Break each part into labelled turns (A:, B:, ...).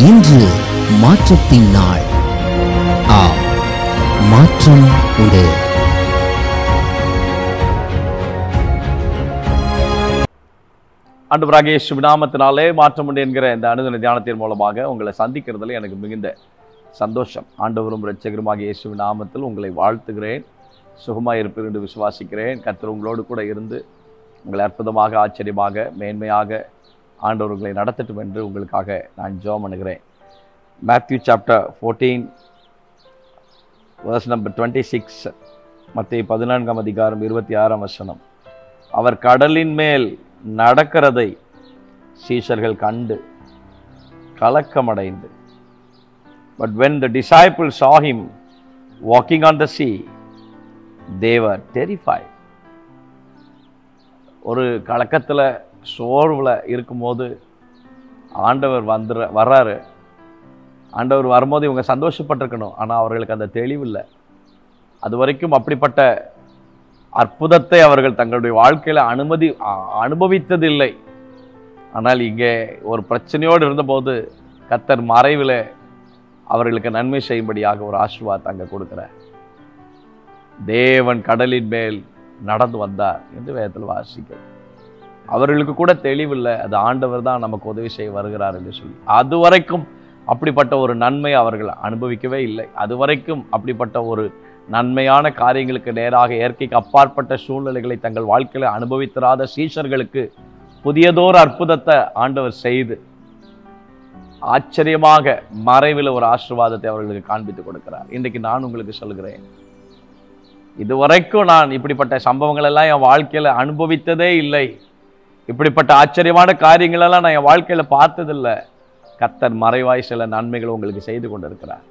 A: இன்று மாற்றத்தின் நாள். ஆ மாற்றம் உண்டு.
B: அன்று ராகேஷ் நாமத்தினாலே மாற்றம் உண்டு என்கிற இந்த அனுதின தியானத்தின் மூலமாக உங்களை சந்திக்கிறதுல எனக்கு மிகுந்த சந்தோஷம். ஆண்டவரும் இரட்சகருமாக இயேசு நாமத்தில் உங்களை வாழ்த்துகிறேன். சுகமாக இருப்பீர் என்று விசுவாசிக்கிறேன். கத்தர் உங்களோடு கூட இருந்து உங்களை அற்புதமாக ஆச்சரியமாக மேன்மையாக ஆண்டவர்களை நடத்தட்டும் என்று உங்களுக்காக நான் ஜோம் பண்ணுகிறேன். Matthew chapter fourteen verse number twenty six மத்திய பதினான்காம் அதிகாரம் இருபத்தி ஆறாம் வசனம். அவர் கடலின் மேல் நடக்கிறதை சீஷர்கள் கண்டு கலக்கமடைந்து. But when the disciple saw him walking on the sea they were they were ஒரு கலக்கத்தில் சோர்வில் இருக்கும்போது ஆண்டவர் வந்துற வர்றாரு. ஆண்டவர் வரும்போது இவங்க சந்தோஷப்பட்டிருக்கணும். ஆனால் அவர்களுக்கு அந்த தெளிவு இல்லை அது வரைக்கும் அப்படிப்பட்ட அற்புதத்தை அவர்கள் தங்களுடைய வாழ்க்கையில் அனுமதி அனுபவித்ததில்லை. ஆனால் இங்கே ஒரு பிரச்சனையோடு இருந்தபோது கத்தர் மறைவில் அவர்களுக்கு நன்மை செய்யும்படியாக ஒரு ஆசீர்வாதத்தை அங்கே கொடுக்கிறார். தேவன் கடலின் மேல் நடந்து வந்தார் என்று வேதத்தில் வாசிக்கிறது அவர்களுக்கு கூட தெளிவில்லை. அது ஆண்டவர் தான் நமக்கு உதவி செய்ய வருகிறார் என்று சொல்லி. அது வரைக்கும் அப்படிப்பட்ட ஒரு நன்மை அவர்கள் அனுபவிக்கவே இல்லை. அது வரைக்கும் அப்படிப்பட்ட ஒரு நன்மையான காரியங்களுக்கு நேராக இயற்கைக்கு அப்பாற்பட்ட சூழ்நிலைகளை தங்கள் வாழ்க்கையில் அனுபவித்திராத சீஷர்களுக்கு புதியதோர் அற்புதத்தை ஆண்டவர் செய்து ஆச்சரியமாக மறைவில் ஒரு ஆசீர்வாதத்தை அவர்களுக்கு காண்பித்து கொடுக்கிறார். இன்றைக்கு நான் உங்களுக்கு சொல்கிறேன். இதுவரைக்கும் நான் இப்படிப்பட்ட சம்பவங்கள் எல்லாம் என் வாழ்க்கையில் அனுபவித்ததே இல்லை. இப்படிப்பட்ட ஆச்சரியமான காரியங்களெல்லாம் நான் என் வாழ்க்கையில் பார்த்ததில்லை. கத்தர் மறைவாய் சில நன்மைகள் உங்களுக்கு செய்து கொண்டிருக்கிறார்.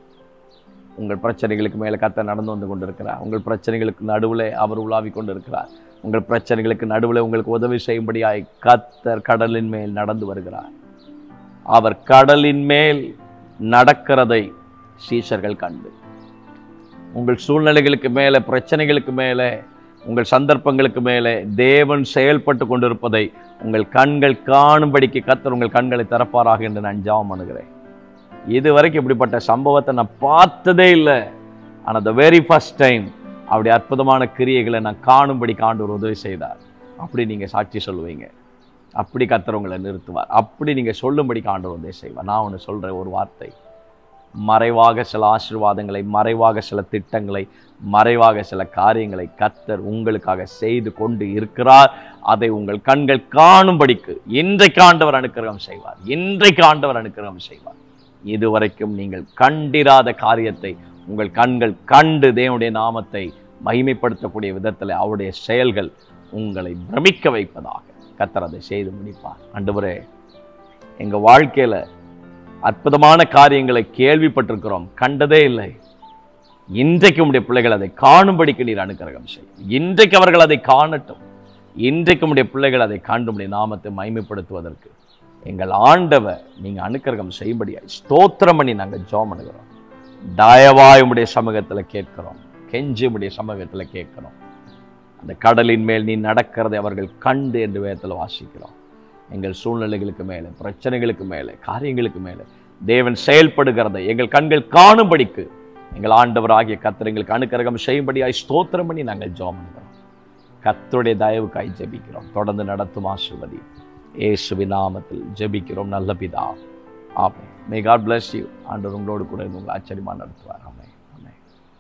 B: உங்கள் பிரச்சனைகளுக்கு மேலே கத்தர் நடந்து வந்து கொண்டிருக்கிறார். உங்கள் பிரச்சனைகளுக்கு நடுவில் அவர் உலாவி கொண்டிருக்கிறார். உங்கள் பிரச்சனைகளுக்கு நடுவில் உங்களுக்கு உதவி செய்யும்படியாய் கத்தர் கடலின் மேல் நடந்து வருகிறார். அவர் கடலின் மேல் நடக்கிறதை சீஷர்கள் கண்டு. உங்கள் சூழ்நிலைகளுக்கு மேலே பிரச்சனைகளுக்கு மேலே உங்கள் சந்தர்ப்பங்களுக்கு மேலே தேவன் செயல்பட்டு கொண்டிருப்பதை உங்கள் கண்கள் காணும்படிக்கு கத்தர் உங்கள் கண்களை திறப்பாராக என்று நான் ஜெபம் பண்ணுகிறேன். இதுவரைக்கும் இப்படிப்பட்ட சம்பவத்தை நான் பார்த்ததே இல்லை. ஆனால் த வெரி ஃபஸ்ட் டைம் அப்படி அற்புதமான கிரியைகளை நான் காணும்படி காண்டு ஒரு உதவி செய்தார். அப்படி நீங்கள் சாட்சி சொல்லுவீங்க. அப்படி கத்துறவங்களை நிறுத்துவார். அப்படி நீங்கள் சொல்லும்படி காண்டு உதவி செய்வார். நான் ஒன்று சொல்கிறேன் ஒரு வார்த்தை. மறைவாக சில ஆசிர்வாதங்களை மறைவாக சில திட்டங்களை மறைவாக சில காரியங்களை கத்தர் உங்களுக்காக செய்து கொண்டு இருக்கிறார். அதை உங்கள் கண்கள் காணும்படிக்கு இன்றைக்கு ஆண்டவர் அனுக்கிரகம் செய்வார். இன்றைக்கு ஆண்டவர் அனுக்கிரகம் செய்வார். இதுவரைக்கும் நீங்கள் கண்டிராத காரியத்தை உங்கள் கண்கள் கண்டு தேவனுடைய நாமத்தை மகிமைப்படுத்தக்கூடிய விதத்தில் அவருடைய செயல்கள் உங்களை பிரமிக்க வைப்பதாக கத்தர் அதை செய்து முடிப்பார். ஆண்டவரே எங்க வாழ்க்கையில அற்புதமான காரியங்களை கேள்விப்பட்டிருக்கிறோம். கண்டதே இல்லை. இன்றைக்கு உடைய பிள்ளைகள் அதை காணும்படிக்கு நீர் அனுக்கிரகம் செய்யும் இன்றைக்கு அவர்கள் அதை காணட்டும். இன்றைக்கு உடைய பிள்ளைகள் அதை காண்டும்படி நாமத்தை மைமைப்படுத்துவதற்கு எங்கள் ஆண்டவர் நீங்கள் அனுக்கிரகம் செய்யும்படியாய் ஸ்தோத்திரம் பண்ணி நாங்கள் ஜோம் அணுகிறோம் தயவாய் உடைய சமூகத்தில் கேட்கிறோம். கெஞ்சி உடைய சமூகத்துல கேட்கிறோம். அந்த கடலின் மேல் நீ நடக்கிறதை அவர்கள் கண்டு என்று வேதத்தில் வாசிக்கிறோம். எங்கள் சூழ்நிலைகளுக்கு மேலே பிரச்சனைகளுக்கு மேலே காரியங்களுக்கு மேலே தேவன் செயல்படுகிறதை எங்கள் கண்கள் காணும்படிக்கு எங்கள் ஆண்டவராகிய கத்தர் எங்களுக்கு அனுக்கிரகம் செய்யும்படியாய் ஸ்தோத்திரம் பண்ணி நாங்கள் ஜோம் பண்ணுகிறோம். கத்தருடைய தயவுக்காய் ஜெபிக்கிறோம். தொடர்ந்து நடத்தும் ஆசிர்வதி. ஏசுவி நாமத்தில் ஜெபிக்கிறோம். நல்ல பிதா. ஆமென். மே காட் பிளஸ் யூ ஆண்டவர் உங்களோடு கூட உங்களை ஆச்சரியமாக நடத்துவார்